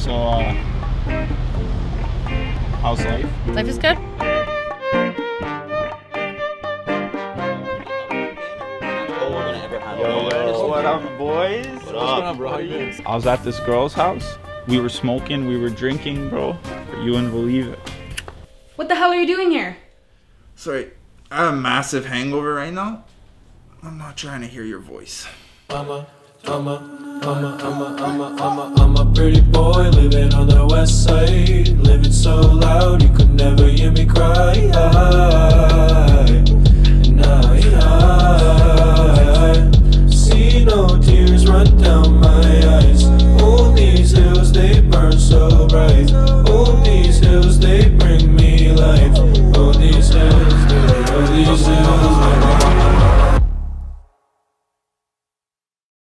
So, uh, how's life? Life is good. Yo, what up, boys? What up, bro? How you been? I was at this girl's house. We were smoking, we were drinking, bro. You wouldn't believe it. What the hell are you doing here? Sorry, I have a massive hangover right now. I'm not trying to hear your voice. I'm a, I'm a, I'm a, I'm pretty boy living on the west side. Living so loud you could never hear me cry. And I, I see no tears run down my eyes. Oh, these hills they burn so bright.